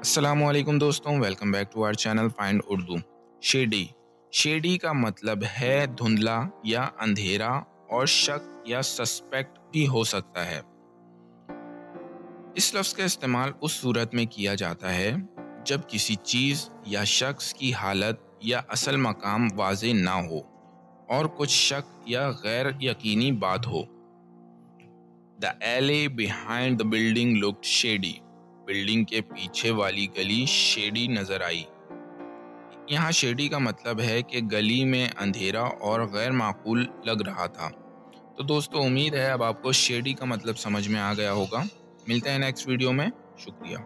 असलम दोस्तों welcome back to our channel find Urdu shady shady का मतलब है धुंधला या अंधेरा और शक या सस्पेक्ट भी हो सकता है। इस लफ्ज़ का इस्तेमाल उस सूरत में किया जाता है, जब किसी चीज़ या शख्स की हालत या असल मकाम वाज ना हो और कुछ शक या गैर यकीनी बात हो। The alley behind the building look shady building के पीछे वाली गली शेडी नज़र आई। यहाँ शेडी का मतलब है कि गली में अंधेरा और गैर माकूल लग रहा था। तो दोस्तों, उम्मीद है अब आपको शेडी का मतलब समझ में आ गया होगा। मिलते हैं नेक्स्ट वीडियो में। शुक्रिया।